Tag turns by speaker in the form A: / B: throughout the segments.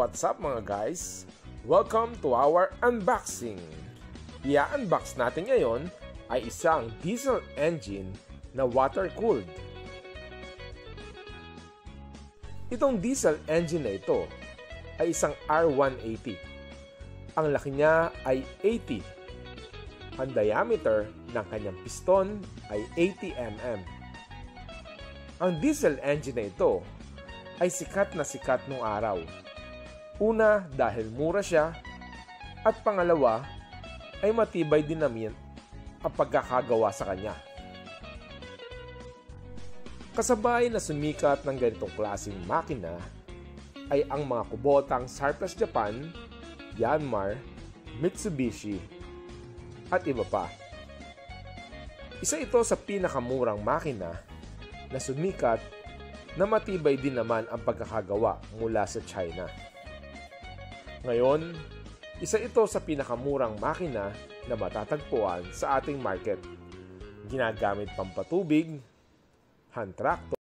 A: What's up mga guys? Welcome to our unboxing. I-unbox natin ngayon ay isang diesel engine na water-cooled. Itong diesel engine na ito ay isang R180. Ang laki niya ay 80. Ang diameter ng kanyang piston ay 80 mm. Ang diesel engine na ito ay sikat na sikat nung araw. Una dahil mura siya at pangalawa ay matibay din namin ang pagkakagawa sa kanya. Kasabay na sumikat ng ganitong klaseng makina ay ang mga kubotang Surplus Japan, Yanmar, Mitsubishi, at iba pa. Isa ito sa pinakamurang makina na sumikat na matibay din naman ang pagkakagawa mula sa China. Ngayon, isa ito sa pinakamurang makina na matatagpuan sa ating market. Ginagamit pampatubig, hand tractor,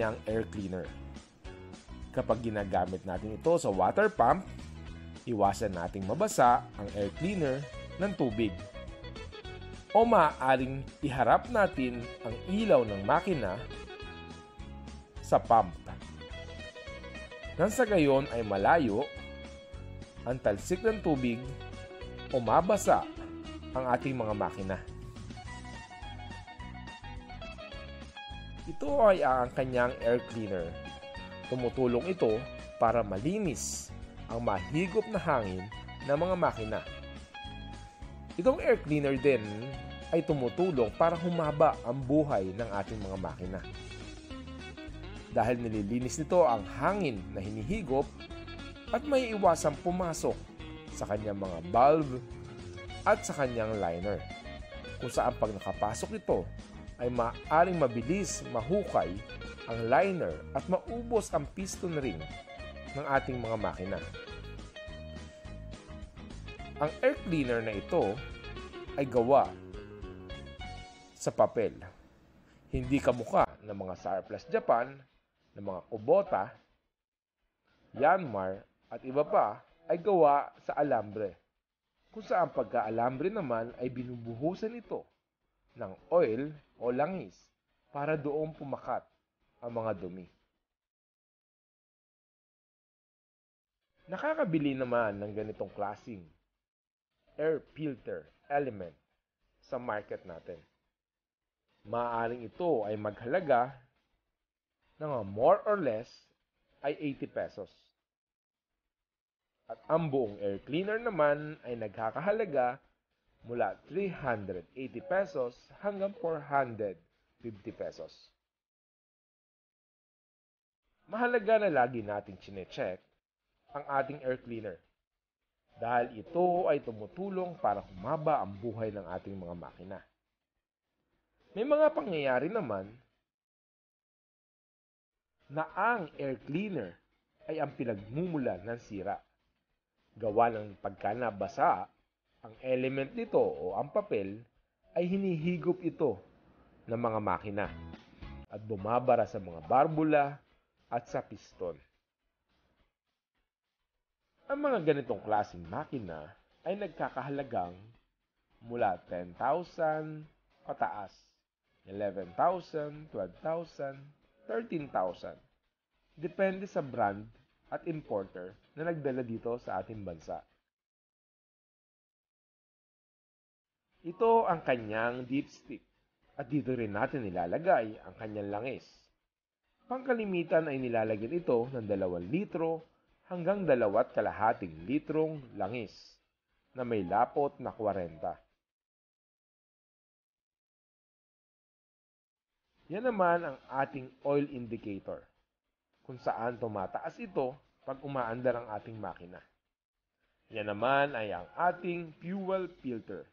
A: niyang air cleaner. Kapag ginagamit natin ito sa water pump, iwasan nating mabasa ang air cleaner ng tubig. O maaaring iharap natin ang ilaw ng makina sa pump. Nang sa gayon ay malayo ang talsik ng tubig o mabasa ang ating mga makina. Ito ay ang kanyang air cleaner. Tumutulong ito para malinis ang mahigop na hangin ng mga makina. Itong air cleaner din ay tumutulong para humaba ang buhay ng ating mga makina. Dahil nililinis nito ang hangin na hinihigop at may iwasang pumasok sa kanyang mga valve at sa kanyang liner. Kung saan pag nakapasok ito ay maaring mabilis mahukay ang liner at maubos ang piston ring ng ating mga makina. Ang air cleaner na ito ay gawa sa papel. Hindi kamukha ng mga Surplus Japan, ng mga Kubota, Yanmar at iba pa ay gawa sa alambre. Kung saan pagka-alambre naman ay binubuhusan ito ng oil o langis para doon pumakat ang mga dumi. Nakakabili naman ng ganitong klasing air filter element sa market natin. Maaring ito ay maghalaga ng more or less ay 80 pesos. At ang buong air cleaner naman ay nagkakahalaga mula 380 pesos hanggang 450 pesos. Mahalaga na lagi nating chinecheck ang ating air cleaner dahil ito ay tumutulong para humaba ang buhay ng ating mga makina. May mga pangyayari naman na ang air cleaner ay ang pinagmumulan ng sira. Gawa ng pagka nabasa ang element nito o ang papel ay hinihigop ito ng mga makina at bumabara sa mga barbula at sa piston. Ang mga ganitong klaseng makina ay nagkakahalagang mula 10,000 pataas, 11,000, 12,000, 13,000. Depende sa brand at importer na nagdala dito sa ating bansa. Ito ang kanyang dipstick at dito rin natin nilalagay ang kanyang langis. Pangkalimitan ay nilalagyan ito ng 2 litro hanggang 2 kalahating litrong langis na may lapot na 40. Yan naman ang ating oil indicator kung saan tumataas ito pag umaandar ang ating makina. Yan naman ay ang ating fuel filter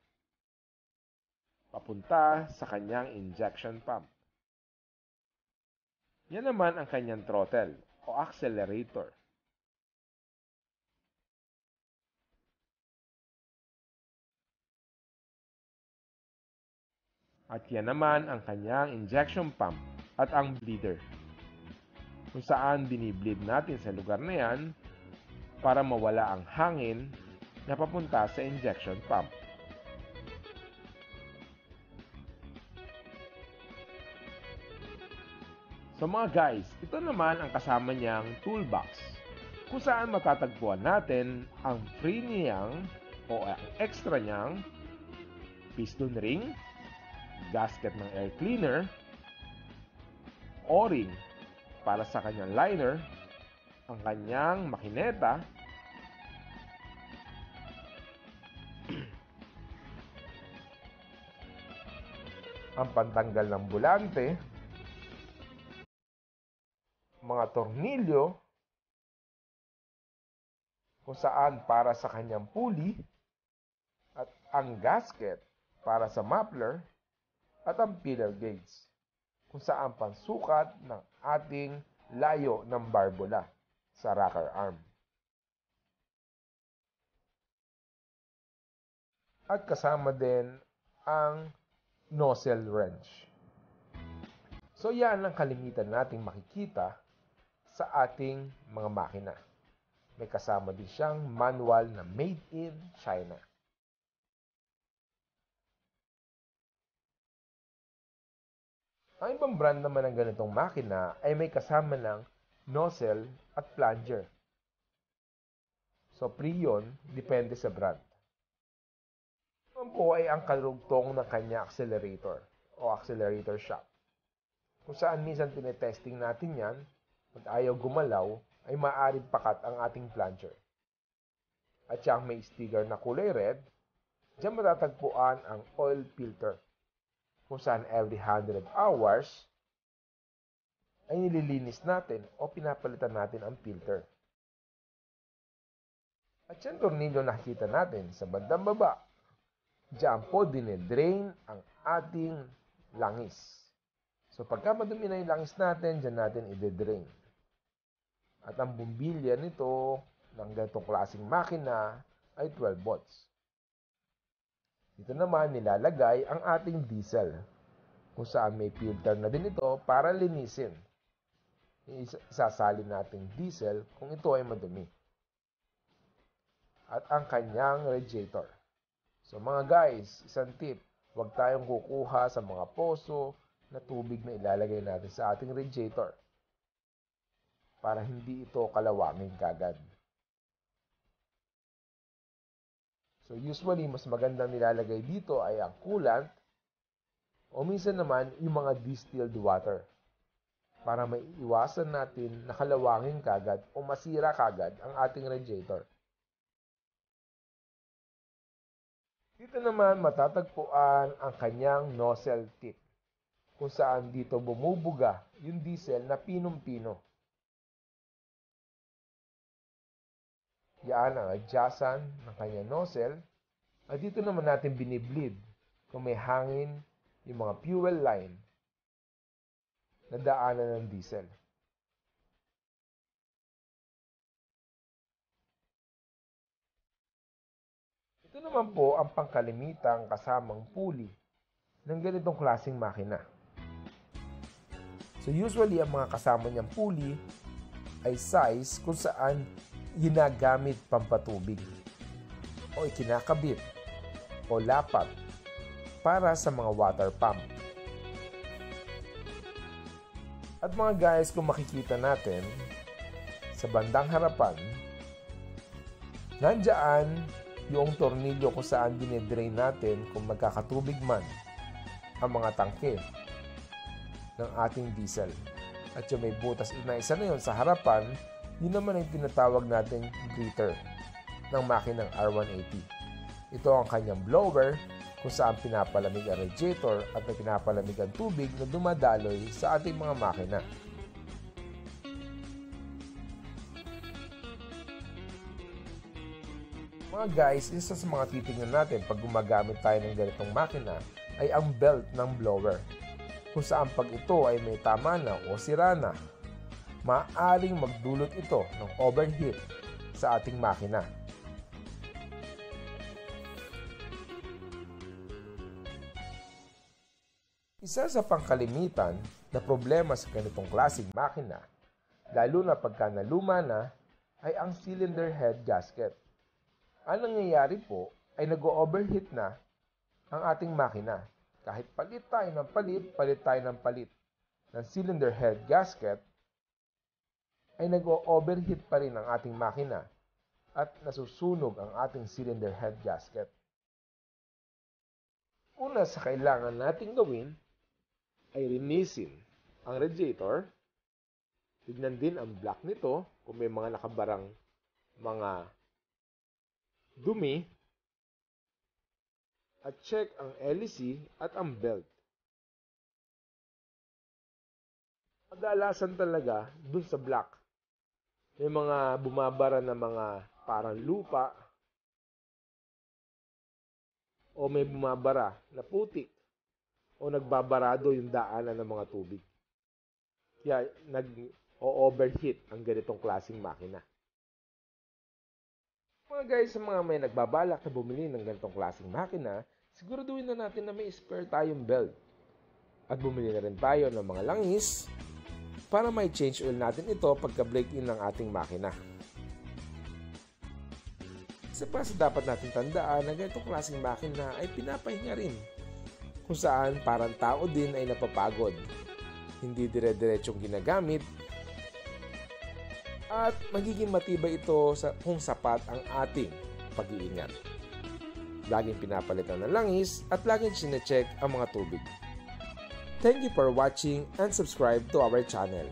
A: papunta sa kanyang injection pump. Yan naman ang kanyang throttle o accelerator. At yan naman ang kanyang injection pump at ang bleeder. Kung saan binibleed natin sa lugar na yan para mawala ang hangin na papunta sa injection pump. So mga guys, ito naman ang kasama niyang toolbox kung saan matatagpuan natin ang free niyang o ang extra niyang piston ring, gasket ng air cleaner, o-ring para sa kanyang liner, ang kanyang makineta, ang pantanggal ng bulante, mga tornilyo kung saan para sa kanyang pulley at ang gasket para sa muffler at ang pillar gauge kung saan pansukat ng ating layo ng barbula sa rocker arm. At kasama din ang nozzle wrench. So yan ang kalimitan nating makikita sa ating mga makina. May kasama din siyang manual na made in China. Ang ibang brand naman ng ganitong makina ay may kasama ng nozzle at plunger. So, free yun, depende sa brand. Naman po ay ang karugtong ng kanya accelerator o accelerator shock. Kung saan minsan tinetesting natin yan at ayaw gumalaw, ay maaaring pakat ang ating plunger. At siyang may sticker na kulay red, diyan matatagpuan ang oil filter kung saan every 100 hours ay nililinis natin o pinapalitan natin ang filter. At yan tornilyo nakikita natin sa bandang baba. Diyan po dinedrain ang ating langis. So pagka madumi na yung langis natin, diyan natin i-drain. At ang bumbilya nito ng ganitong klaseng makina ay 12 volts. Dito naman nilalagay ang ating diesel kung saan may filter na din ito para linisin. Isasalin natin diesel kung ito ay madumi. At ang kanyang radiator. So mga guys, isang tip, huwag tayong kukuha sa mga poso na tubig na ilalagay natin sa ating radiator para hindi ito kalawangin kagad. So usually, mas magandang nilalagay dito ay ang coolant o minsan naman yung mga distilled water para maiiwasan natin na kalawangin kagad o masira kagad ang ating radiator. Dito naman matatagpuan ang kanyang nozzle tip kung saan dito bumubuga yung diesel na pinong-pino. Yan ang adjustan ng kanyang nozzle. At dito naman natin binibleed kung may hangin yung mga fuel line na daanan ng diesel. Ito naman po ang pangkalimitang kasamang pulley ng ganitong klaseng makina. So usually ang mga kasama niyang pulley ay size kung saan ginagamit pampatubig o ikinakabit o lapat para sa mga water pump. At mga guys, kung makikita natin sa bandang harapan, nandyan yung tornilyo kung saan dinidrain natin kung magkakatubig man ang mga tangke ng ating diesel. At yung may butas na isa na yun sa harapan, yun naman ang tinatawag nating breather ng makinang R180. Ito ang kanyang blower kung saan pinapalamig ang radiator at may pinapalamig ang tubig na dumadaloy sa ating mga makina. Mga guys, isa sa mga titingnan natin pag gumagamit tayo ng ganitong makina ay ang belt ng blower kung saan pag ito ay may tama na o sira na, maaaring magdulot ito ng overheat sa ating makina. Isa sa pangkalimitan na problema sa ganitong klaseng makina, lalo na pagka naluma na, ay ang cylinder head gasket. Ang nangyayari po ay nag-overheat na ang ating makina kahit palit tayo ng palit, palit tayo ng palit ng cylinder head gasket, ay nag-overheat pa rin ang ating makina at nasusunog ang ating cylinder head gasket. Una sa kailangan nating gawin ay rinisin ang radiator. Tignan din ang block nito kung may mga nakabarang mga dumi at check ang LEC at ang belt. Kadalasan talaga dun sa black. May mga bumabara na mga parang lupa o may bumabara na putik o nagbabarado yung daanan ng mga tubig. Kaya nag-overheat ang ganitong klaseng makina. Mga guys, sa mga may nagbabalak na bumili ng ganitong klaseng makina, siguraduhin na natin na may spare tayong belt. At bumili na rin tayo ng mga langis para may change oil natin ito pagka break in ng ating makina. Isa pa sa dapat natin tandaan na ganitong klaseng makina ay pinapahinga rin kung saan parang tao din ay napapagod. Hindi dire-diretsong ginagamit at magiging matibay ito sa, kung sapat ang ating pag-iingat laging pinapalitan ng langis at laging sinecheck ang mga tubig. Thank you for watching and subscribe to our channel.